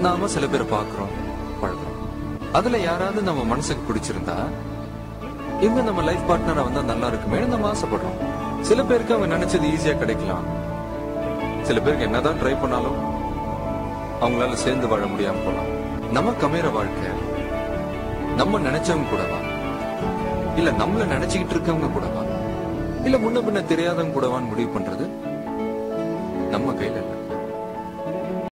நாம சில பேர் பாக்குறோம் பழகிறோம். அதுல யாராவது நம்ம மனசுக்கு பிடிச்சிருந்தா இவங்க நம்ம லைஃப் பார்ட்னரா வந்தா நல்லா இருக்குமே நம்ம ஆசைப்படுறோம். சில பேருக்கு அவங்க நினைச்சது ஈஸியா கிடைக்கலாம். சில பேருக்கு என்னதான் ட்ரை பண்ணாலும் அவங்களால சேர்ந்து வாழ முடியாம போலாம் நமக்கு அமையிற வாழ்க்கை நம்ம நினைச்சவங்க கூடவா? இல்ல நம்மள நினைச்சுக்கிட்டு இருக்கவங்க கூடவா? இல்ல முன்ன பின்ன தெரியாதவங்க கூடவான்னு முடிவு பண்றது நம்ம கையில இல்லை.